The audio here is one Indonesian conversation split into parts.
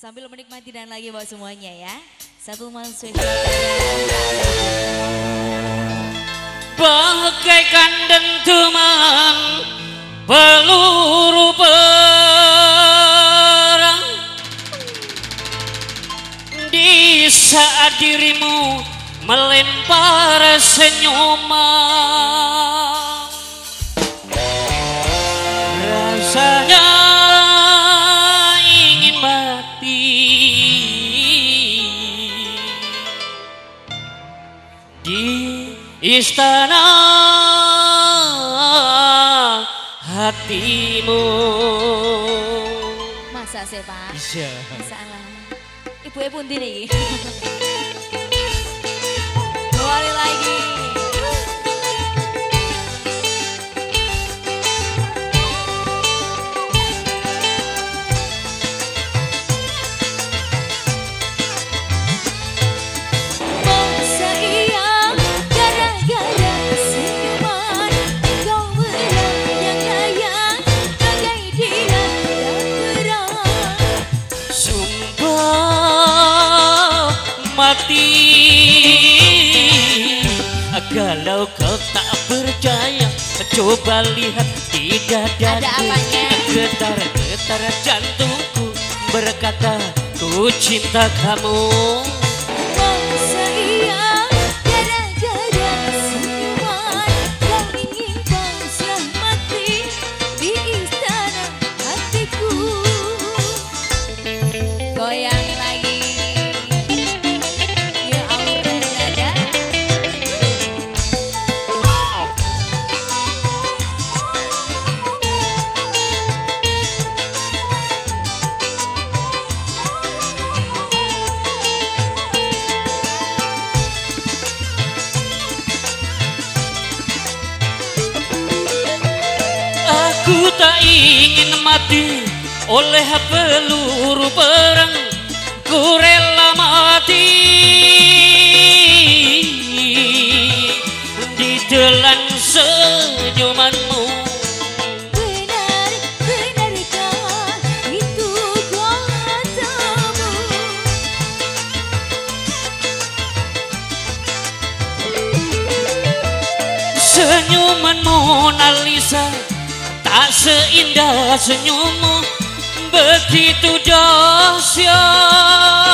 sambil menikmati dan lagi bawa semuanya ya. Satu masuk. Bagaikan dentuman peluru perang Di saat dirimu melempar senyuman istana hatimu Masa sih Pak? Bisa Masalah. Ibu ibu nih? Kembali lagi. Mati Kalau kau tak percaya Coba lihat di dadaku Ada apanya? Getar-getar jantungku Berkata ku cinta kamu Aku tak ingin mati oleh peluru perang. Ku rela mati. Di telan senyumanmu. Benar, benarkah itu katamu? Senyuman Mona Lisa Tak seindah senyummu. Begitu dahsyat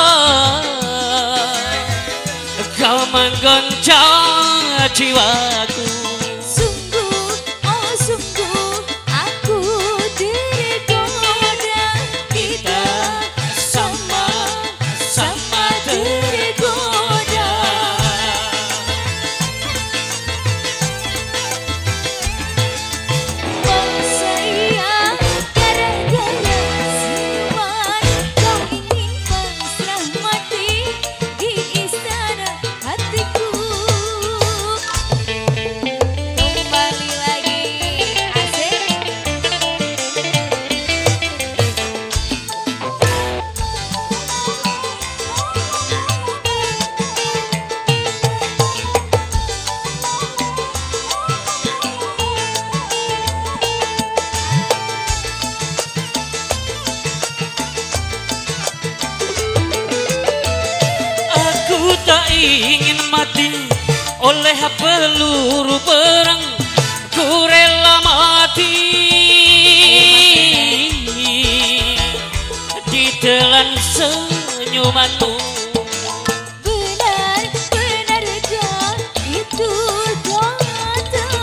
ingin mati oleh peluru perang Ku rela mati. Di telan senyumanmu. Benar, benarkah itu katamu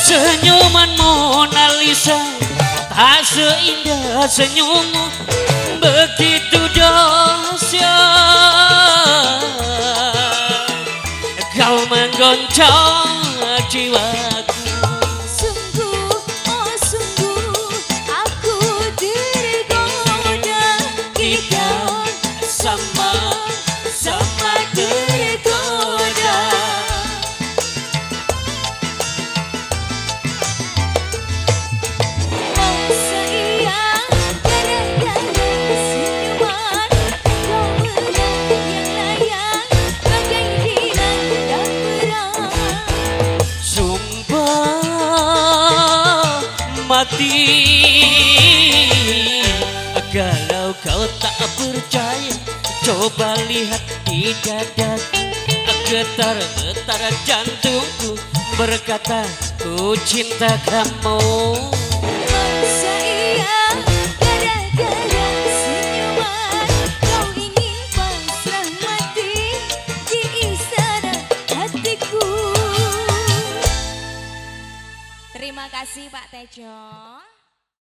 Senyuman Mona Lisa Tak seindah senyummu. Begitu hati. Kalau kau tak percaya Coba lihat di dadaku Getar-getar jantungku Berkata ku cinta kamu kasih Pak Tejo